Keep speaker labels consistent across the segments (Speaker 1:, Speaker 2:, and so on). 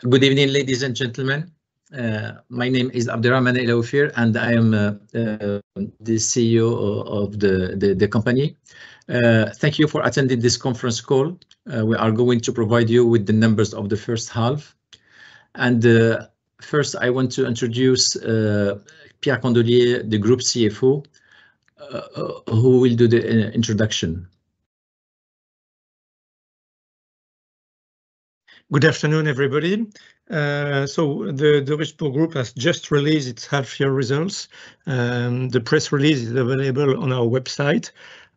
Speaker 1: Good evening, ladies and gentlemen. Uh, my name is Abderrahmane El Aoufir, and I am uh, uh, the CEO of the the company. Thank you for attending this conference call. We are going to provide you with the numbers of the first half. And First, I want to introduce Pierre Candelier, the Group CFO, who will do the introduction.
Speaker 2: Good afternoon, everybody. Uh, so the Derichebourg Group has just released its half-year results. Um, the press release is available on our website.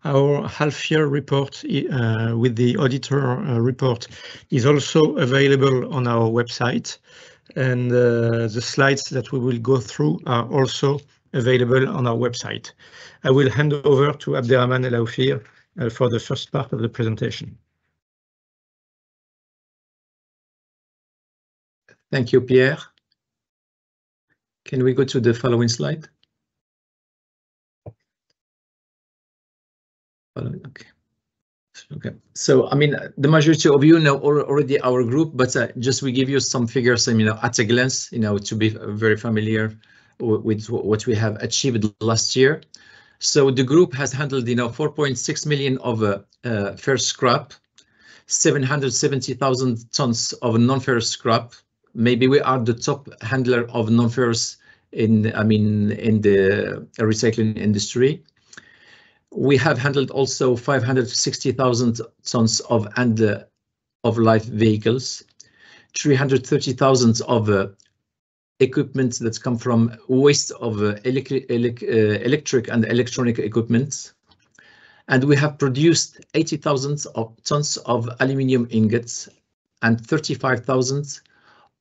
Speaker 2: Our half-year report uh, with the auditor uh, report is also available on our website, and uh, the slides that we will go through are also available on our website. I will hand over to Abderrahmane El Aoufir for the first part of the presentation.
Speaker 1: Thank you, Pierre. Can we go to the following slide? Okay. Okay. So I mean, the majority of you know already our group, but uh, just we give you some figures, you know, at a glance, you know, to be very familiar with what we have achieved last year. So the group has handled, you know, 4.6 million of uh, uh, ferrous scrap, 770,000 tons of non-ferrous scrap. Maybe we are the top handler of non-ferrous in, I mean, in the recycling industry. We have handled also 560,000 tons of end-of-life uh, vehicles, 330,000 of uh, equipment that come from waste of uh, electric and electronic equipment. And we have produced 80,000 tons of aluminum ingots and 35,000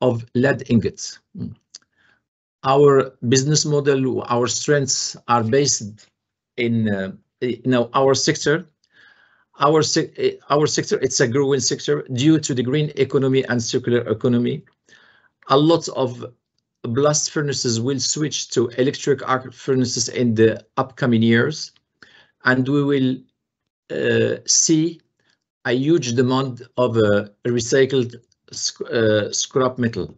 Speaker 1: of lead ingots. Our business model, our strengths are based in, uh, you know, our sector. Uh, our sector, it's a growing sector due to the green economy and circular economy. A lot of blast furnaces will switch to electric arc furnaces in the upcoming years, and we will uh, see a huge demand of recycled Uh, scrap metal.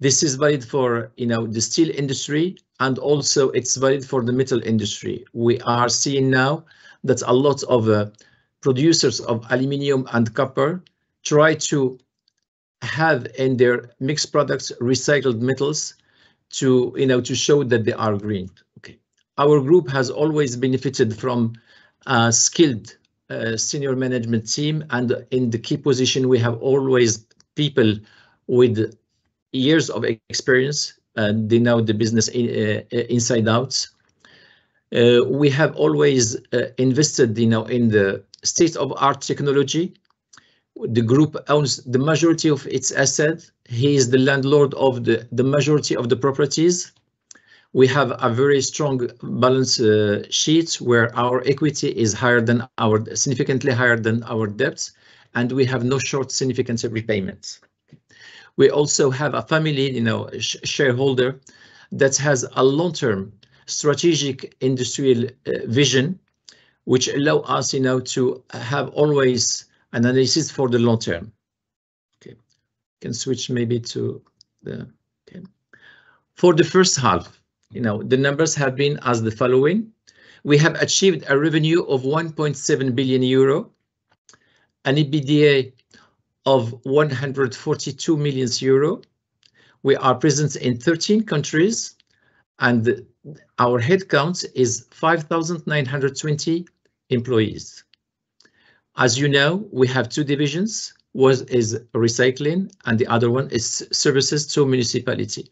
Speaker 1: This is valid for, you know, the steel industry, and also it's valid for the metal industry. We are seeing now that a lot of uh, producers of aluminum and copper try to have in their mixed products recycled metals to, you know, to show that they are green. Okay. Our group has always benefited from a skilled Uh, senior management team, and in the key position, we have always people with years of experience, and they know the business uh, inside out. Uh, we have always invested, you know, in the state-of-the-art technology. The group owns the majority of its assets. He is the landlord of the the majority of the properties. We have a very strong balance uh, sheet where our equity is higher than our significantly higher than our debts, and we have no short significant repayments. We also have a family, you know, shareholder that has a long-term strategic industrial uh, vision, which allow us, you know, to have always an analysis for the long term. Okay. Can switch maybe to the. Okay. For the first half, you know, the numbers have been as the following. We have achieved a revenue of 1.7 billion euro, an EBITDA of 142 million euro. We are present in 13 countries, and our headcount is 5,920 employees. As you know, we have two divisions. One is recycling, and the other one is services to municipality.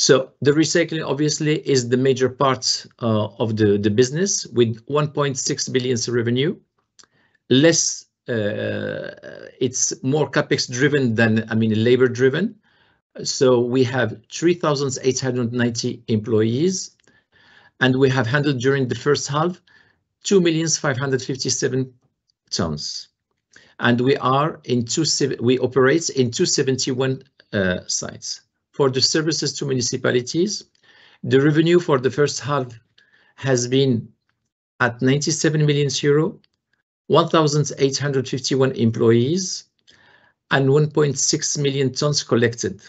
Speaker 1: So the recycling obviously is the major part uh, of the the business with 1.6 billion revenue. Less, uh, it's more CapEx driven than, I mean, labor driven. So we have 3,890 employees, and we have handled during the first half 2,557 tons. And we operate in 271 uh, sites. For the services to municipalities, the revenue for the first half has been at 97 million euro, 1,851 employees, and 1.6 million tons collected,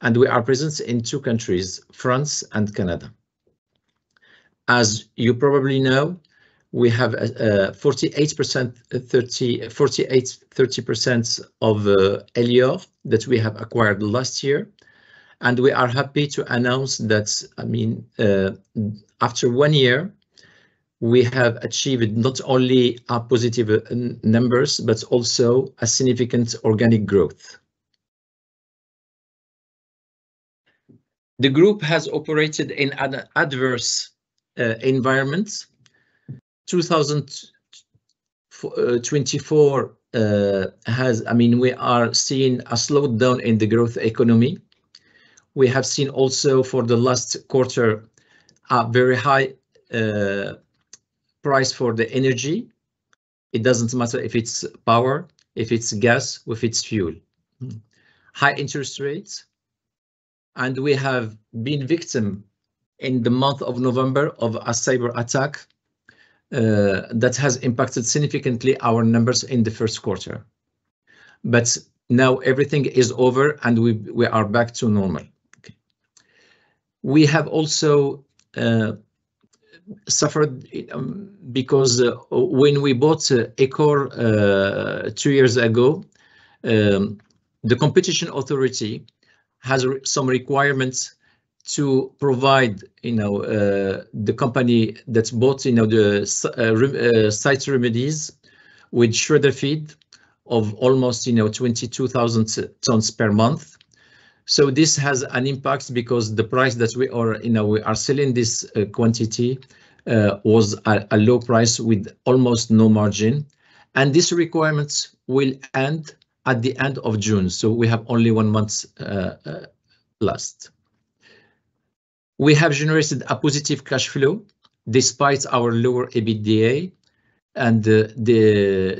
Speaker 1: and we are present in two countries, France and Canada. As you probably know, we have uh, uh, 48%, 30% of uh, Elior that we have acquired last year, and we are happy to announce that, I mean, uh, after one year, we have achieved not only a positive uh, numbers, but also a significant organic growth. The group has operated in an adverse uh, environment. 2024 has, I mean, we are seeing a slowdown in the growth economy. We have seen also for the last quarter a very high uh, price for the energy. It doesn't matter if it's power, if it's gas, if it's fuel. High interest rates, and we have been victim in the month of November of a cyber attack uh, that has impacted significantly our numbers in the first quarter. But now everything is over, and we are back to normal. We have also uh, suffered um, because uh, when we bought uh, Ecore two years ago, um, the competition authority has some requirements to provide, you know, the company that's bought, you know, the site remedies with shredder feed of almost, you know, 22,000 tons per month. So this has an impact because the price that we are, you know, we are selling this uh, quantity uh, was a low price with almost no margin, and these requirements will end at the end of June, so we have only one month uh, left. We have generated a positive cash flow despite our lower EBITDA and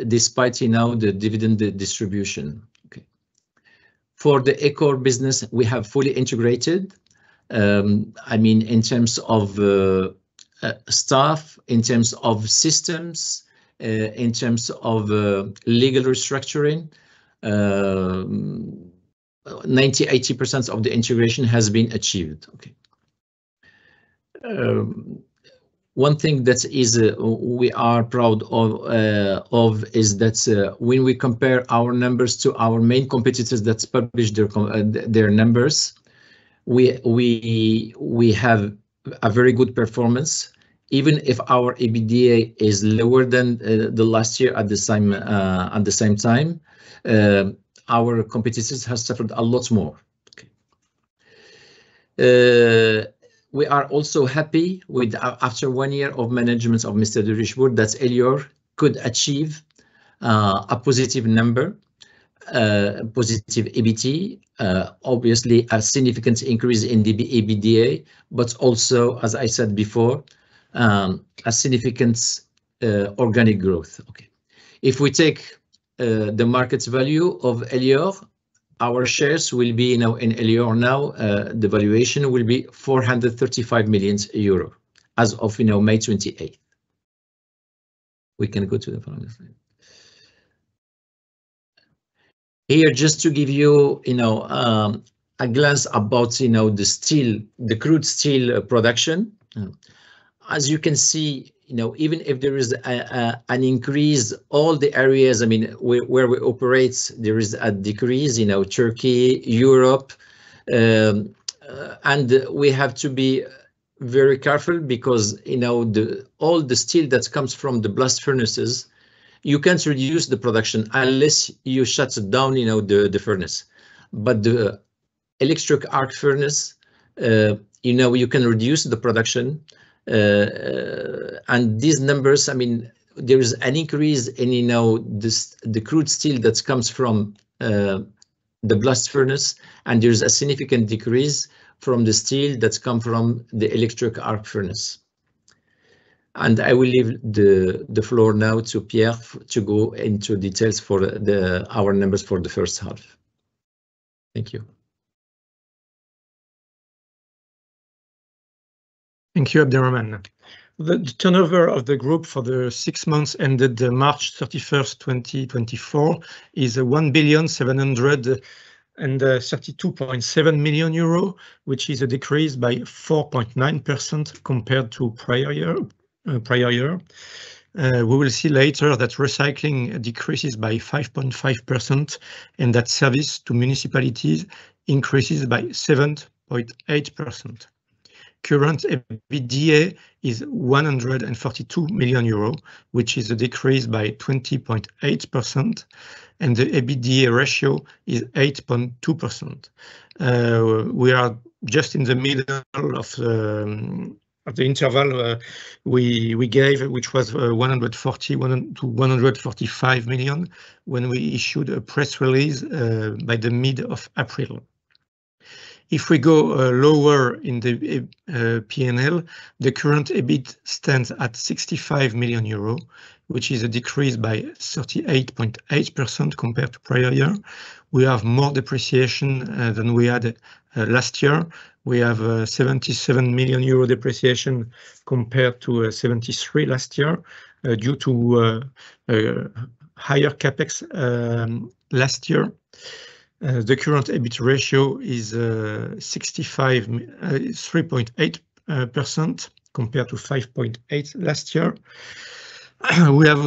Speaker 1: despite, you know, the dividend distribution. For the Ecore business, we have fully integrated, um, I mean, in terms of uh, uh, staff, in terms of systems, uh, in terms of legal restructuring. Um, 90%-80% of the integration has been achieved. Um, One thing that is uh, we are proud of uh, of is that uh, when we compare our numbers to our main competitors that publish their their numbers, we have a very good performance. Even if our EBITDA is lower than the last year at the same at the same time, our competitors have suffered a lot more. We are also happy with uh, after one year of management of Mr. de that Elior could achieve uh, a positive number, uh, positive EBT. Obviously, a significant increase in the EBITDA, but also, as I said before, um, a significant organic growth. Okay. If we take the market value of Elior, our shares will be, know, in Elior now, uh, the valuation will be 435 million euro as of, you know, May 28th. We can go to the following slide. Here, just to give you, you know, um, a glance about, you know, the steel, the crude steel uh, production. As you can see, you know, even if there is an increase, all the areas, I mean, where we operate, there is a decrease, you know, Turkey, Europe. Um, uh, and we have to be very careful because, you know, all the steel that comes from the blast furnaces, you can't reduce the production unless you shut down, you know, the the furnace. But the electric arc furnace, uh, you know, you can reduce the production. Uh, uh, and these numbers, I mean, there is an increase in, you know, the crude steel that comes from uh, the blast furnace, and there's a significant decrease from the steel that's come from the electric arc furnace. And I will leave the the floor now to Pierre to go into details for the our numbers for the first half. Thank you.
Speaker 2: Thank you, Abderrahmane. The turnover of the group for the six months ended uh, March 31st, 2024, is uh, 1,732.7 uh, million euro, which is a decrease by 4.9% compared to prior year. prior year. We will see later that recycling decreases by 5.5%, and that service to municipalities increases by 7.8%. Current EBITDA is 142 million euro, which is a decrease by 20.8%, and the EBITDA ratio is 8.2%. Uh, we are just in the middle of um, the interval uh, we gave, which was uh, 140 million-145 million when we issued a press release by the mid of April. If we go uh, lower in the uh, uh, P&L, the current EBIT stands at 65 million euro, which is a decrease by 38.8% compared to prior year. We have more depreciation than we had last year. We have 77 million euro depreciation compared to 73 million last year due to higher CapEx um, last year. Uh, the current EBIT ratio is uh, 3.8% uh, compared to 5.8 last year. We have,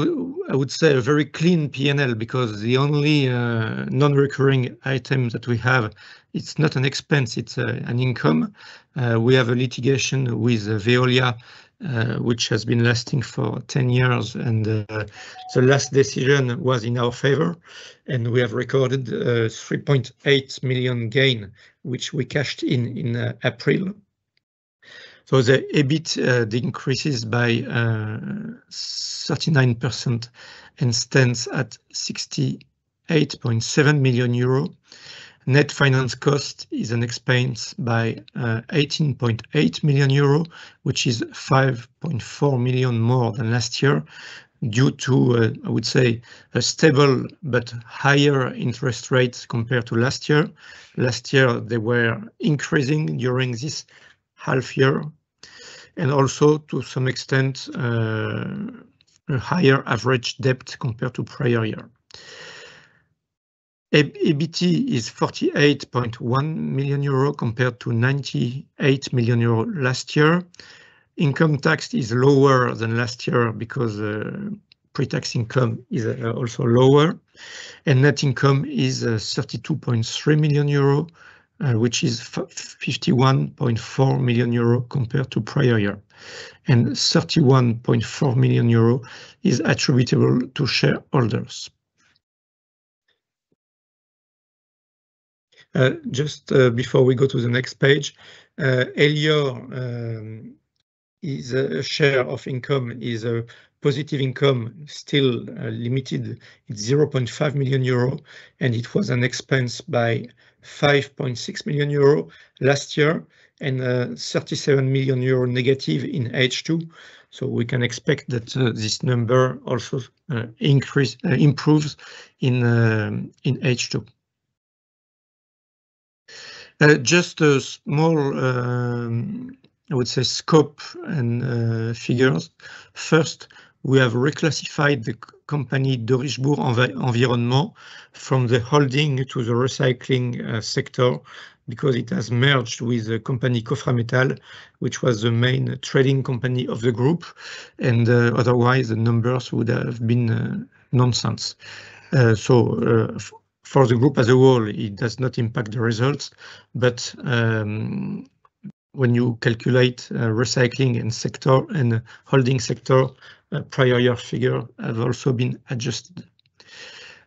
Speaker 2: I would say, a very clean P&L because the only non-recurring item that we have, it's not an expense, it's an income. We have a litigation with Veolia, Uh, which has been lasting for 10 years, and uh, the last decision was in our favor, and we have recorded uh, 3.8 million gain, which we cashed in in April. So the EBIT increases by 39% and stands at 68.7 million euro. Net finance cost is an expense by uh, 18.8 million euro, which is 5.4 million more than last year due to, uh, I would say, a stable but higher interest rates compared to last year. Last year, they were increasing during this half year, and also to some extent, uh, a higher average debt compared to prior year. EBIT is 48.1 million euro compared to 98 million euro last year. Income tax is lower than last year because uh, pre-tax income is uh, also lower, and net income is uh, 32.3 million euro, which is 51.4 million euro compared to prior year, and 31.4 million euro is attributable to shareholders. Uh, just uh, before we go to the next page, uh, Elior um, is a share of income, is a positive income, still limited. It's 0.5 million euro, and it was an expense by 5.6 million euro last year, and 37 million euro negative in H2. So we can expect that this number also increase improves in um, in H2. Uh, just a small, um, I would say, scope and uh, figures. First, we have reclassified the company Derichebourg Environnement from the holding to the recycling uh, sector because it has merged with the company Coframetal, which was the main trading company of the group, and otherwise, the numbers would have been nonsense. So for the group as a whole, it does not impact the results, but um, when you calculate uh, recycling and sector and holding sector, uh, prior year figure have also been adjusted.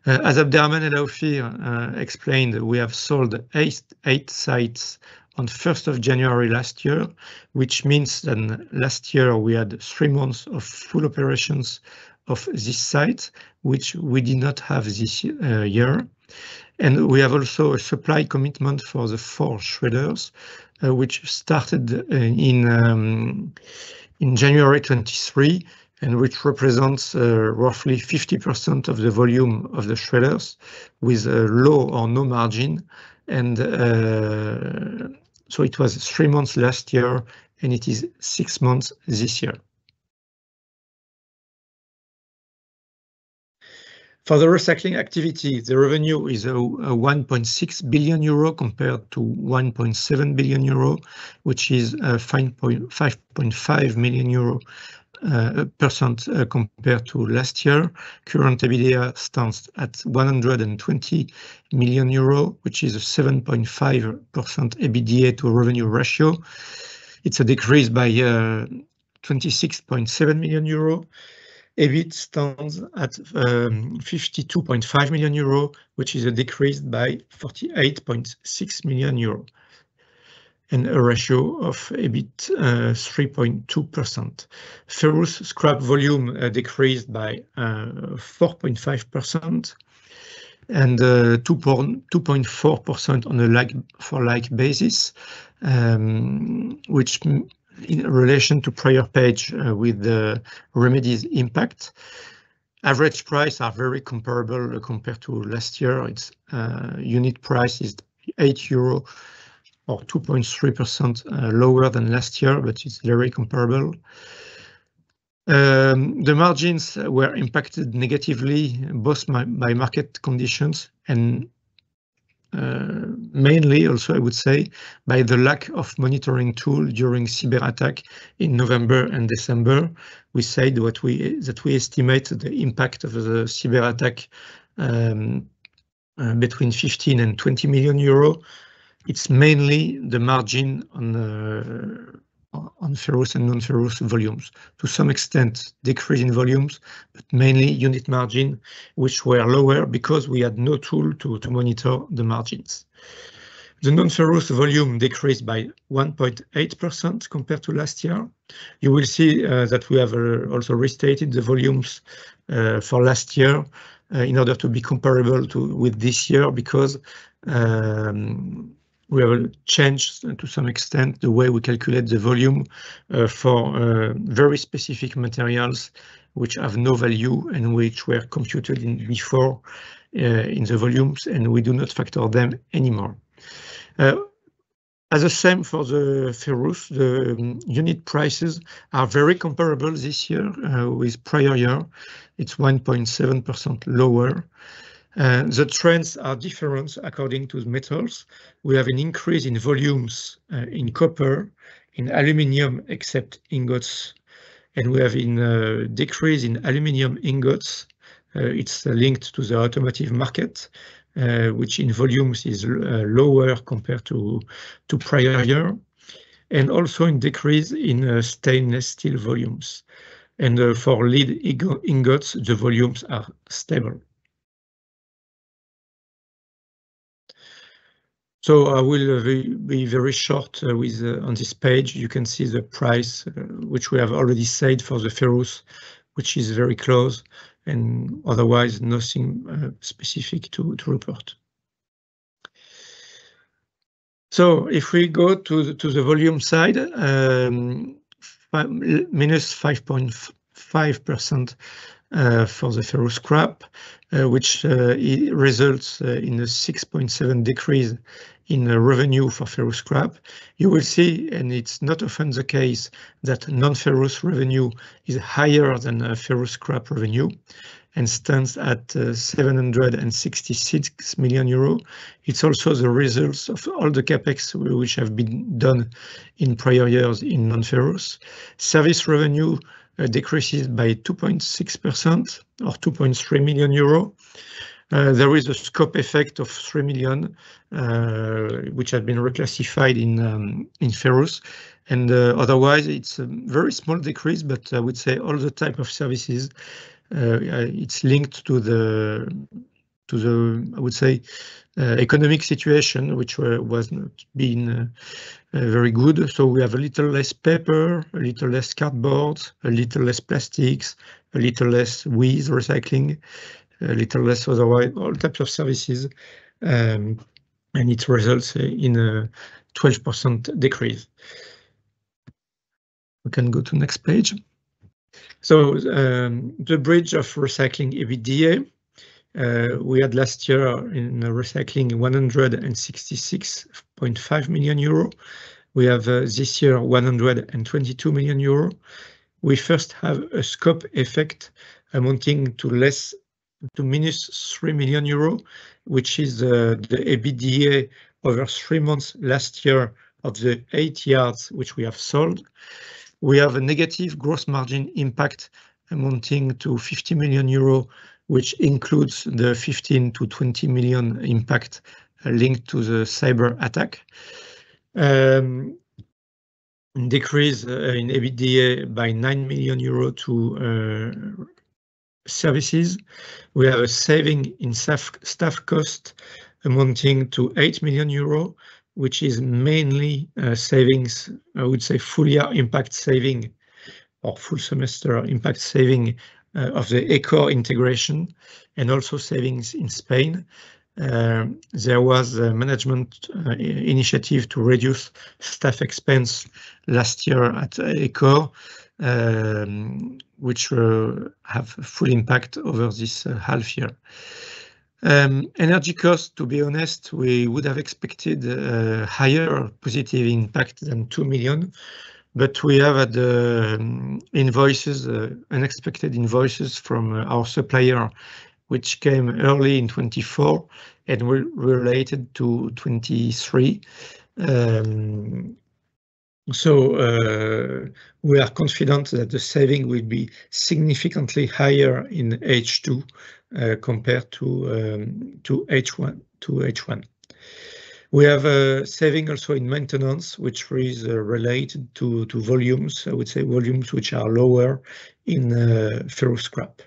Speaker 2: Uh, as Abderrahmane El Aoufir explained, we have sold eight sites on 1st of January last year, which means that last year we had three months of full operations of this site, which we did not have this year. And we have also a supply commitment for the four shredders, uh, which started in um, January 2023, and which represents uh, roughly 50% of the volume of the shredders with low or no margin. And uh, so it was three months last year, and it is six months this year. For the recycling activity, the revenue is 1.6 billion euro compared to 1.7 billion euro, which is 5.5 million euro uh, percent uh, compared to last year. Current EBITDA stands at 120 million euro, which is a 7.5% EBITDA to revenue ratio. It's a decrease by uh, 26.7 million euro. EBIT stands at um, 52.5 million euro, which is a decrease by 48.6 million euro, and a ratio of EBIT uh, 3.2%. Ferrous scrap volume uh, decreased by uh, 4.5% and 2.4% on a like-for-like basis, um, which in relation to prior page uh, with the remedies impact. Average price are very comparable uh, compared to last year. Its uh, unit price is 8 euro or 2.3% lower than last year, but it's very comparable. Um, the margins were impacted negatively both by market conditions and Uh, mainly also, I would say, by the lack of monitoring tool during cyber attack in November and December. We said what we that we estimate the impact of the cyberattack um, uh, between 15 and 20 million euro. It's mainly the margin on uh, ferrous and non-ferrous volumes. To some extent, decrease in volumes, but mainly unit margin, which were lower because we had no tool to monitor the margins. The non-ferrous volume decreased by 1.8% compared to last year. You will see uh, that we have uh, also restated the volumes uh, for last year in order to be comparable to with this year because um, we have changed to some extent the way we calculate the volume uh, for uh, very specific materials which have no value and which were computed in before uh, in the volumes, and we do not factor them anymore. As the same for the ferrous, the um, unit prices are very comparable this year with prior year. It's 1.7% lower. Uh, the trends are different according to the metals. We have an increase in volumes uh, in copper, in aluminum, except ingots, and we have a uh, decrease in aluminum ingots. It's linked to the automotive market, which in volumes is lower compared to to prior year, and also a decrease in stainless steel volumes. And for lead ingots, the volumes are stable. I uh, will be very short uh, with uh, on this page. You can see the price, which we have already said for the ferrous, which is very close, and otherwise nothing specific to to report. So if we go to the volume side, um, -5.5% Uh, for the ferrous scrap, uh, which uh, results in a 6.7 decrease in revenue for ferrous scrap. You will see, and it's not often the case, that non-ferrous revenue is higher than ferrous scrap revenue and stands at 766 million euro. It's also the results of all the CapEx which have been done in prior years in non-ferrous. Service revenue Uh, decreases by 2.6% or 2.3 million euro. Uh, there is a scope effect of 3 million, uh, which have been reclassified in um, ferrous. And otherwise, it's a very small decrease, but I would say all the type of services, it's linked to the, I would say, Uh, economic situation, which was not been uh, uh, very good. So we have a little less paper, a little less cardboard, a little less plastics, a little less waste recycling, a little less otherwise, all types of services, um, and it results in a 12% decrease. We can go to next page. So um, the bridge of recycling EBITDA, Uh, we had last year in recycling 166.5 million euro. We have uh, this year 122 million euro. We first have a scope effect amounting to less to -3 million euro, which is uh, the EBITDA over three months last year of the eight yards which we have sold. We have a negative gross margin impact amounting to 50 million euro, which includes the 15 million-20 million impact uh, linked to the cyber attack. Um, decrease uh, in EBITDA by 9 million euro to uh, services. We have a saving in staff cost amounting to 8 million euro, which is mainly savings, I would say full year impact saving or full semester impact saving Uh, of the Ecore integration and also savings in Spain. Um, there was a management uh, initiative to reduce staff expense last year at Ecore, um, which will have full impact over this half year. Um, energy cost, to be honest, we would have expected a higher positive impact than 2 million, but we have had um, invoices, uh, unexpected invoices from uh, our supplier, which came early in 2024 and were related to 2023. Um, uh, we are confident that the saving will be significantly higher in H2 compared to um to H one to H1. We have a saving also in maintenance, which is uh, related to volumes, I would say volumes which are lower in uh, ferrous scrap.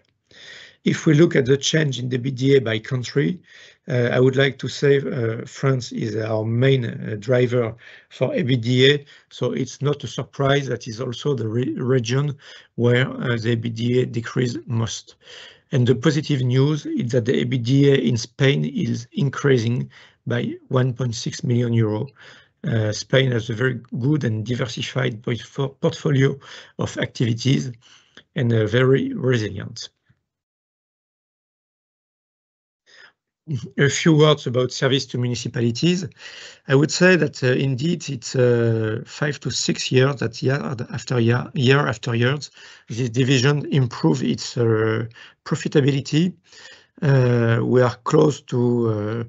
Speaker 2: If we look at the change in the EBITDA by country, uh, I would like to say France is our main driver for EBITDA, so it's not a surprise that is also the region where the EBITDA decreased most. And the positive news is that the EBITDA in Spain is increasing by 1.6 million euro. Uh, Spain has a very good and diversified portfolio of activities and uh, very resilient. A few words about service to municipalities. I would say that uh, indeed it's five to six years that year after year, year after years, this division improve its profitability. We are close to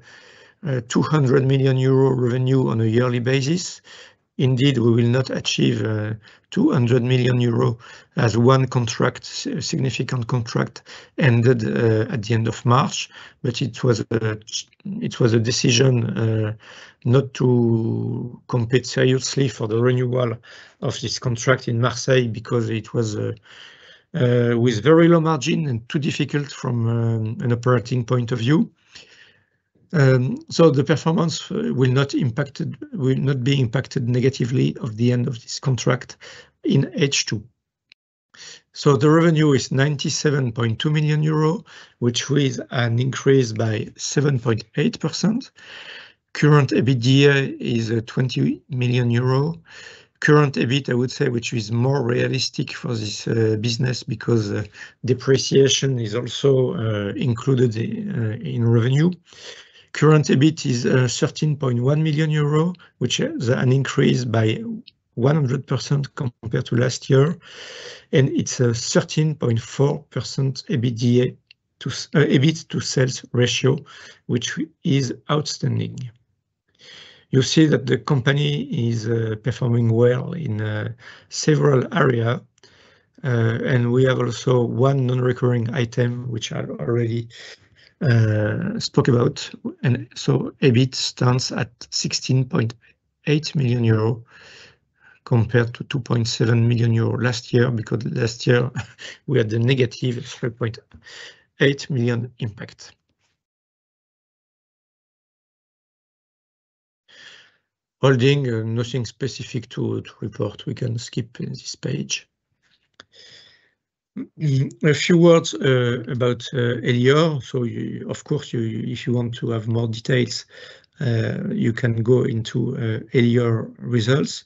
Speaker 2: Uh, 200 million euro revenue on a yearly basis. Indeed, we will not achieve uh, 200 million euro as one contract, significant contract ended uh, at the end of March, but it was uh it was a decision not to compete seriously for the renewal of this contract in Marseille because it was with very low margin and too difficult from um, an operating point of view. Um, the performance uh, will not impacted will not be impacted negatively of the end of this contract in H2. So The revenue is 97.2 million euro, which is an increase by 7.8%. Current EBITDA is uh, 20 million euro. Current EBIT, I would say, which is more realistic for this uh, business because depreciation is also included in revenue. Current EBIT is uh, 13.1 million euro, which is an increase by 100% compared to last year, and it's a 13.4% EBITDA to uh, EBIT to sales ratio, which is outstanding. You see that the company is uh, performing well in several area, and we have also one non-recurring item which I already Uh, spoke about. And so EBIT stands at 16.8 million euro compared to 2.7 million euro last year, because last year we had the negative 3.8 million impact. Holding, uh, nothing specific to report. We can skip this page. Mm, a few words uh, about uh, Elior. So, of course, if you want to have more details, uh, you can go into Elior results.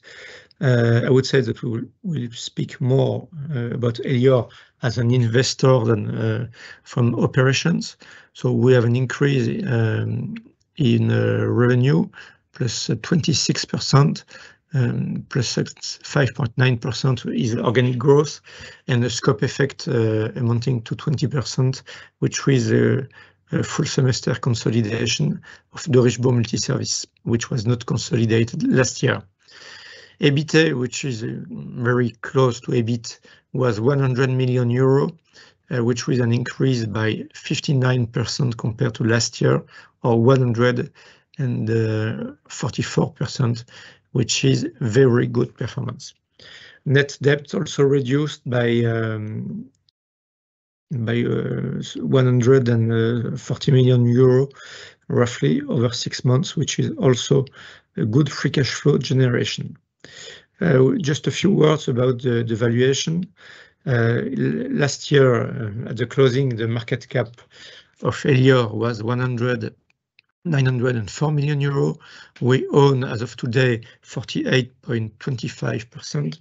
Speaker 2: I would say that we'll speak more about Elior as an investor than from operations. So we have an increase um, in revenue, +26%, Um, +5.9% is organic growth, and the scope effect uh, amounting to 20%, which is a full semester consolidation of Derichebourg Multiservices, which was not consolidated last year. EBITA, which is uh, very close to EBIT, was 100 million euro, uh, which was an increase by 59% compared to last year, or 144%, which is very good performance. Net debt also reduced by um, uh, 140 million euro, roughly over six months, which is also a good free cash flow generation. Uh, just a few words about the valuation. Uh, last year, at the closing, the market cap of Elior was 904 million euro. We own, as of today, 48.25%,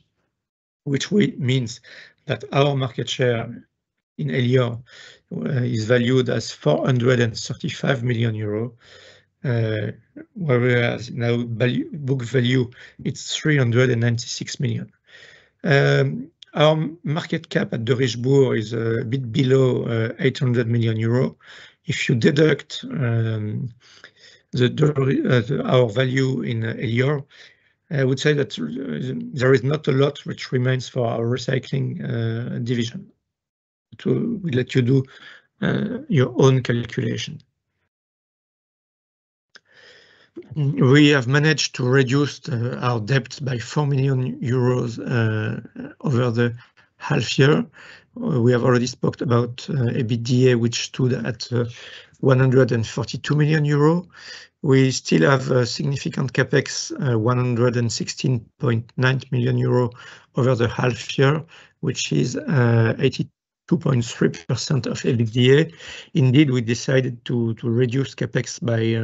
Speaker 2: which means that our market share in Elior uh, is valued as 435 million euro, uh, whereas now book value, it's 396 million. Um, our market cap at Derichebourg is a bit below uh, 800 million euro. If you deduct um, the uh, our value in Elior, I would say that uh, there is not a lot which remains for our recycling uh, division. We let you do your own calculation. We have managed to reduce our debt by 4 million euros over the half year. Uh, we have already spoke about uh, EBITDA, which stood at uh, 142 million euro. We still have a significant CapEx, 116.9 million euro over the half year, which is 82.3% of EBITDA. Indeed, we decided to reduce CapEx by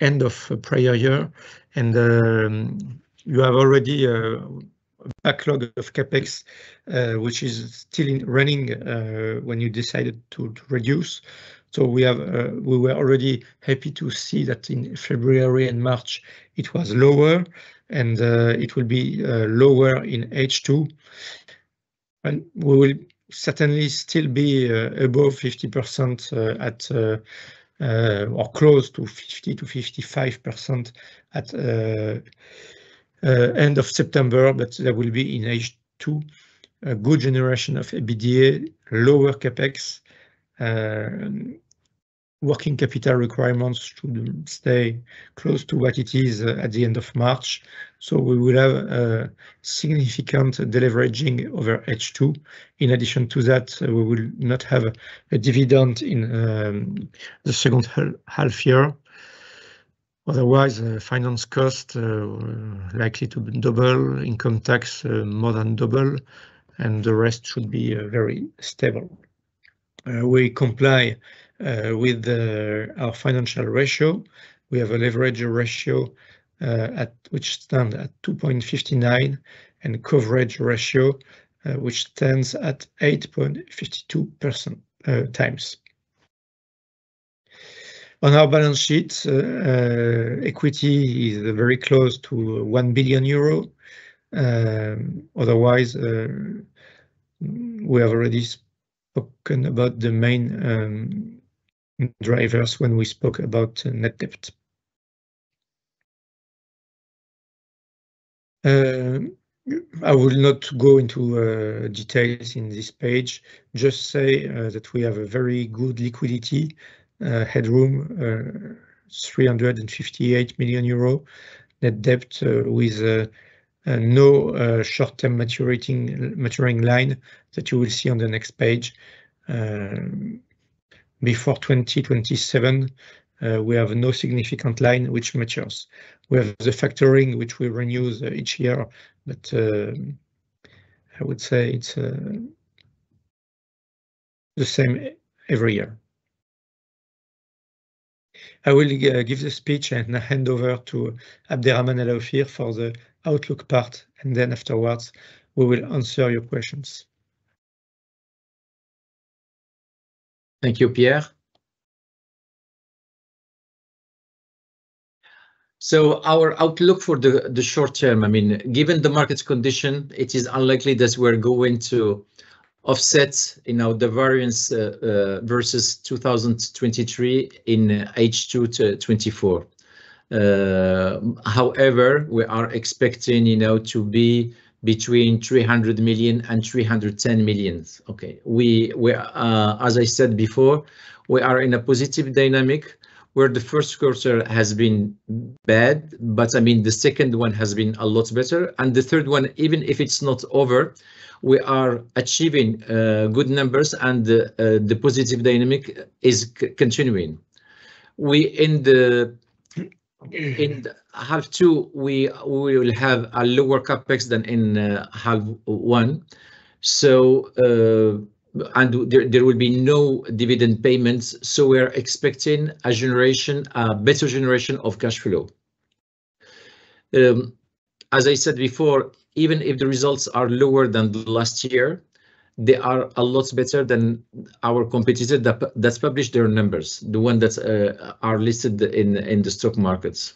Speaker 2: end of prior year, and um, you have already backlog of CapEx, uh, which is still running uh, when you decided to reduce. So we have uh we were already happy to see that in February and March, it was lower, and uh, it will be lower in H2. And we will certainly still be above 50% at or close to 50%-55% at Uh, end of September, but that will be in H2. A good generation of EBITDA, lower CapEx, uh, working capital requirements should stay close to what it is uh, at the end of March. So we will have a significant deleveraging over H2. In addition to that, we will not have a dividend in um, the second half year. Otherwise, uh, finance cost uh, uh, likely to double, income tax more than double, and the rest should be very stable. We comply with our financial ratio. We have a leverage ratio at which stands at 2.59, and coverage ratio which stands at 8.52% times. On our balance sheet, uh, uh, equity is very close to 1 billion euro. Um, otherwise, uh, we have already spoken about the main um, drivers when we spoke about net debt. Um, I will not go into details in this page, just say that we have a very good liquidity Uh, headroom, uh, 358 million euro net debt, uh, with no short-term maturing line that you will see on the next page. Um, before 2027, we have no significant line which matures. We have the factoring, which we renew each year, but I would say it's the same every year. I will uh, give the speech and hand over to Abderrahmane El Aoufir for the outlook part, and then afterwards, we will answer your questions.
Speaker 1: Thank you, Pierre. So our outlook for the the short term, I mean, given the market condition, it is unlikely that we're going to offset, in know, the variance uh, uh, versus 2023 in H2 to 2024. Uh, however, we are expecting, you know, to be between 300 million and 310 million. Okay. We, as I said before, we are in a positive dynamic, where the first quarter has been bad, but I mean, the second one has been a lot better, and the third one, even if it's not over, we are achieving uh, good numbers, and uh, the positive dynamic is continuing. We, in the in half two, we will have a lower CapEx than in uh, half one. So, and there will be no dividend payments, so we are expecting a generation, a better generation of cash flow. Um, as I said before, even if the results are lower than the last year, they are a lot better than our competitor that's published their numbers, the one that uh, are listed in in the stock markets.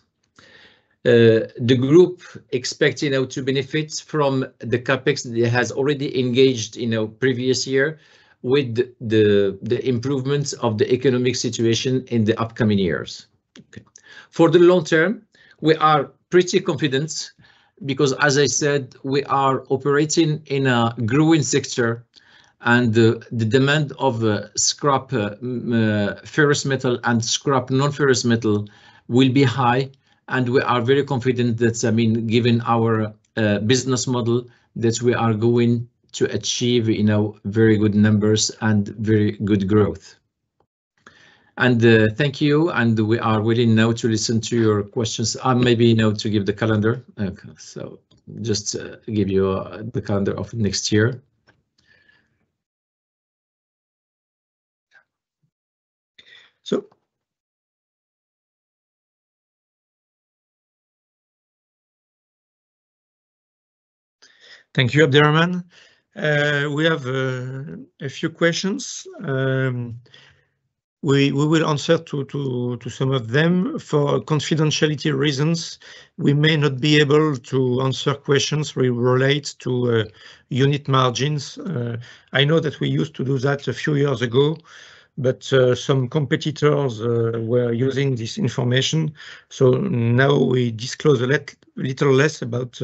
Speaker 1: Uh, the group expect, you know, to benefit from the CapEx that has already engaged in a previous year with the improvements of the economic situation in the upcoming years. Okay. For the long term, we are pretty confident because, as I said, we are operating in a growing sector, and the demand of uh, scrap uh, uh, ferrous metal and scrap non-ferrous metal will be high, and we are very confident that, I mean, given our business model, that we are going to achieve, you know, very good numbers and very good growth. And uh, thank you, and we are willing now to listen to your questions. And maybe now to give the calendar. Okay, So just uh, give you the calendar of next year.
Speaker 2: So Thank you, Abderrahmane. We have a few questions. Um, We we will answer to to, to some of them. For confidentiality reasons, we may not be able to answer questions we relate to uh, unit margins. Uh, I know that we used to do that a few years ago, but uh, some competitors were using this information, so now we disclose a little less about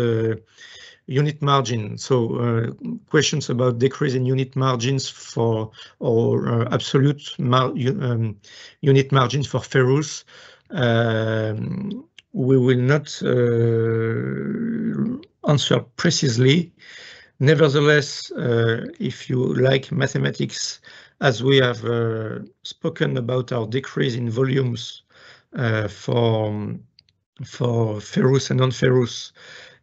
Speaker 2: unit margin. So, uh, questions about decrease in unit margins for or uh, absolute um, unit margins for ferrous, um, we will not uh, answer precisely. Nevertheless, if you like mathematics, as we have spoken about our decrease in volumes for ferrous and non-ferrous,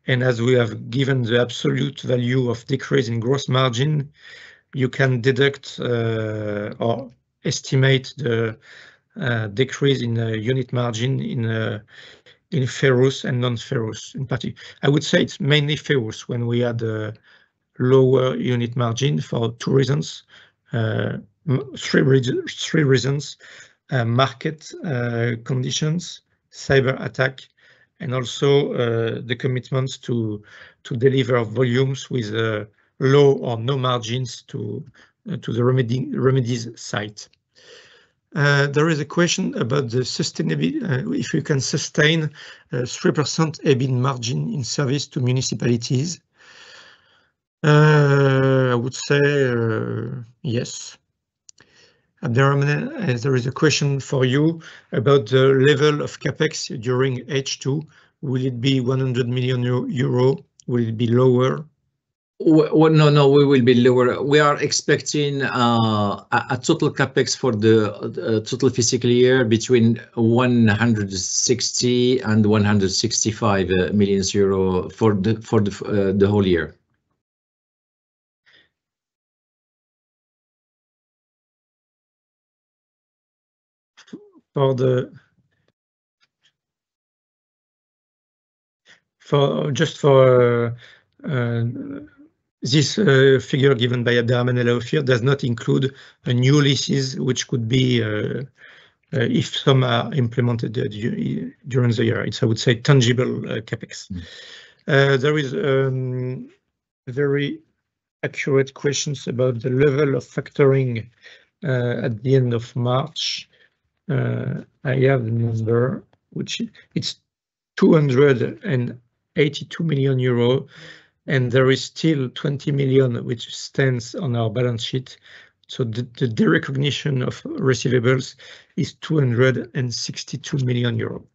Speaker 2: and as we have given the absolute value of decrease in gross margin, you can deduct uh, or estimate the uh, decrease in uh, unit margin in in ferrous and non-ferrous in particular. I would say it's mainly ferrous when we had a lower unit margin for two reasons, three reasons: market conditions, cyberattack, and also uh, the commitments to to deliver volumes with uh, low or no margins to uh, to the remedies site. There is a question about the sustainability, if you can sustain 3% EBIT margin in service to municipalities. I would say yes. Abderrahmane, uh, there is a question for you about the level of CapEx during H2. Will it be 100 million euro? Will it be lower?
Speaker 1: Well, no, no, we will be lower. We are expecting uh, a total CapEx for the uh, total fiscal year between 160 million and 165 million euro for the whole year.
Speaker 2: For the for just for uh, uh, this uh, figure given by Abderrahmane El Aoufir does not include a new leases, which could be if some are implemented during the year. It's, I would say, tangible CapEx. Hmm. There is um, very accurate questions about the level of factoring at the end of March. Uh, I have the number, which it's 282 million euro, and there is still 20 million which stands on our balance sheet. So the derecognition of receivables is 262 million euros.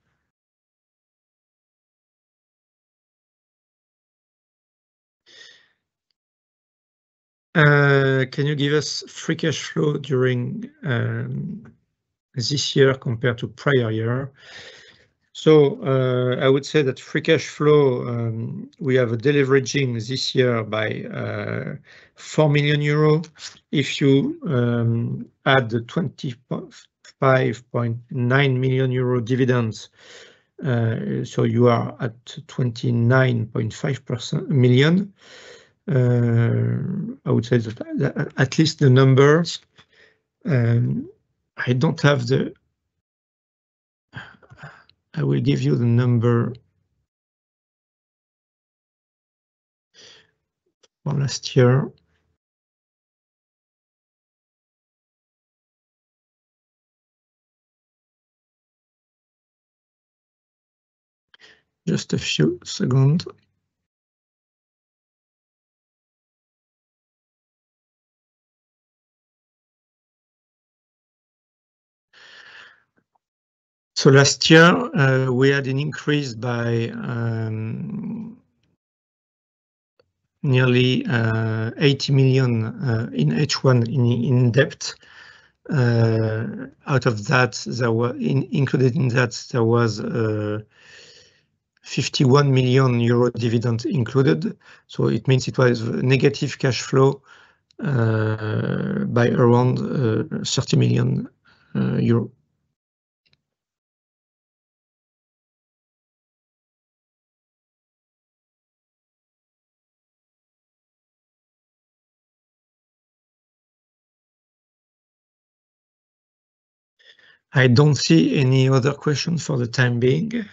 Speaker 2: Uh, can you give us free cash flow during um, this year compared to prior year? So uh, I would say that free cash flow, um, we have a deleveraging this year by uh, 4 million euro. If you um, add the 25.9 million euro dividends, uh, so you are at 29.5 million. I would say that at least the numbers, um, I don't have the... I will give you the number for last year. Just a few seconds. So last year, uh, we had an increase by um, nearly uh, 80 million uh, in H1 in debt. Out of that, there were in, included in that, there was 51 million euro dividend included. So it means it was negative cash flow by around 30 million euro. I don't see any other questions for the time being.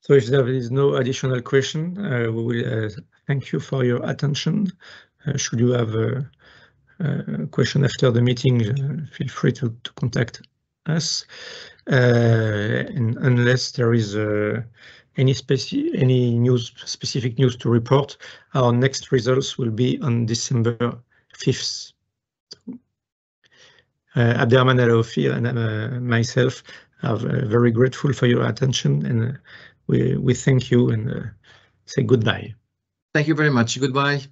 Speaker 2: So if there is no additional question, uh, we will uh, thank you for your attention. Uh, should you have a question after the meeting, feel free to contact us. Uh, unless there is uh, any specific news to report, our next results will be on December 5th. Uh, Abderrahmane El Aoufir and myself are very grateful for your attention, and we thank you and say goodbye.
Speaker 1: Thank you very much. Goodbye.